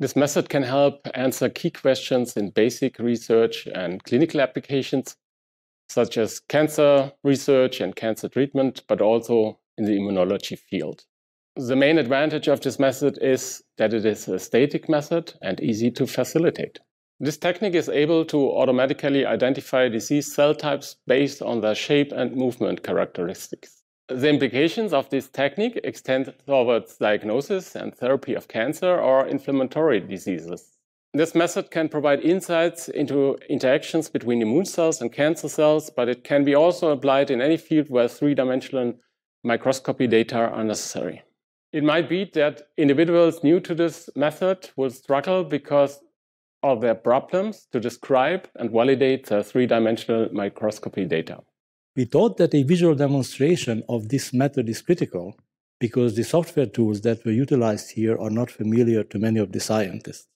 This method can help answer key questions in basic research and clinical applications, such as cancer research and cancer treatment, but also in the immunology field. The main advantage of this method is that it is a static method and easy to facilitate. This technique is able to automatically identify disease cell types based on their shape and movement characteristics. The implications of this technique extend towards diagnosis and therapy of cancer or inflammatory diseases. This method can provide insights into interactions between immune cells and cancer cells, but it can be also applied in any field where three-dimensional microscopy data are necessary. It might be that individuals new to this method will struggle because of their problems to describe and validate the three-dimensional microscopy data. We thought that a visual demonstration of this method is critical because the software tools that were utilized here are not familiar to many of the scientists.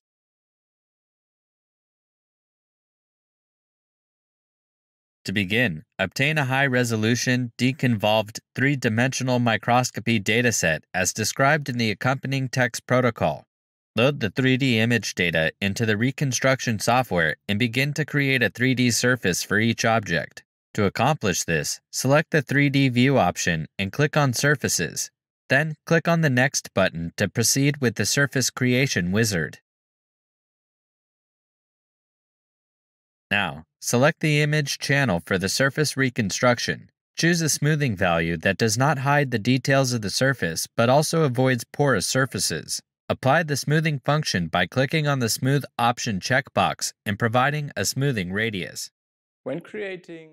To begin, obtain a high-resolution, deconvolved, three-dimensional microscopy dataset as described in the accompanying text protocol. Load the 3D image data into the reconstruction software and begin to create a 3D surface for each object. To accomplish this, select the 3D View option and click on Surfaces. Then click on the Next button to proceed with the Surface Creation wizard. Now, select the image channel for the surface reconstruction. Choose a smoothing value that does not hide the details of the surface but also avoids porous surfaces. Apply the smoothing function by clicking on the Smooth option checkbox and providing a smoothing radius. When creating